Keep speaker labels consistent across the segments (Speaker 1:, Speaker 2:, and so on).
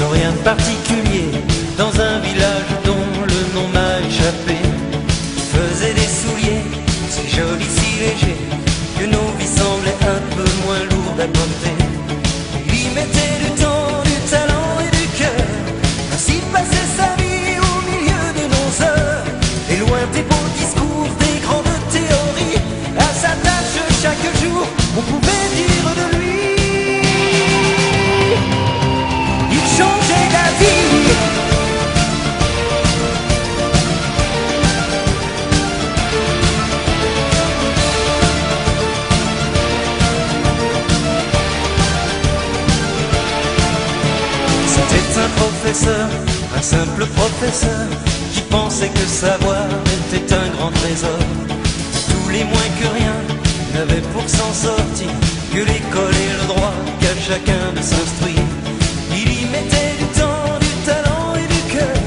Speaker 1: sans rien de particulier, dans un village dont le nom m'a échappé. Faisait des souliers, si jolis, si légers, que nos vies C'était un professeur, un simple professeur, qui pensait que savoir était un grand trésor. Tous les moins que rien n'avaient pour s'en sortir que l'école et le droit qu'à chacun de s'instruire. Il y mettait du temps, du talent et du cœur,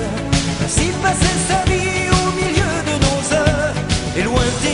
Speaker 1: ainsi passait sa vie au milieu de nos heures, et loin des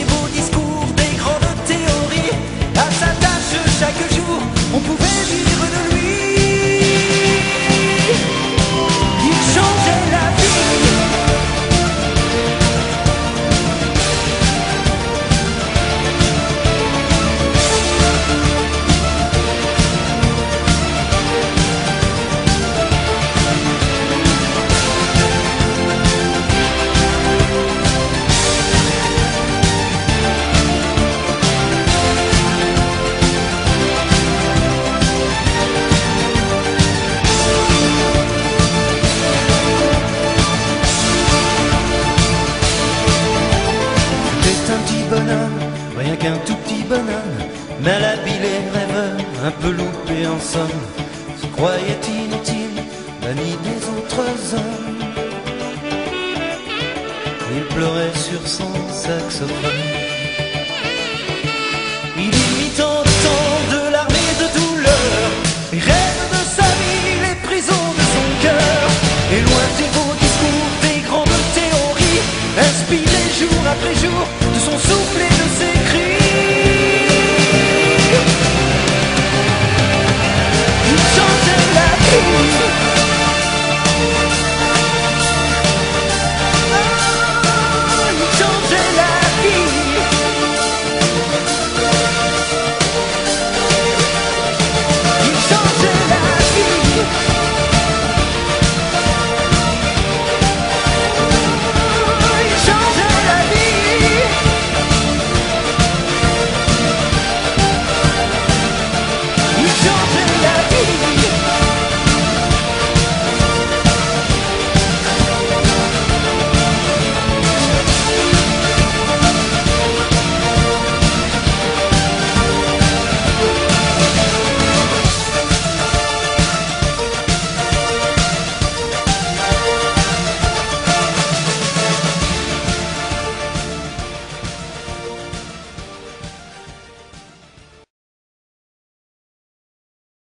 Speaker 1: un petit bonhomme, rien qu'un tout petit bonhomme, malhabile et rêveur, un peu loupé en somme, se croyait inutile, banni des autres hommes. Il pleurait sur son saxophone. après jour, de son souffle et de ses cris.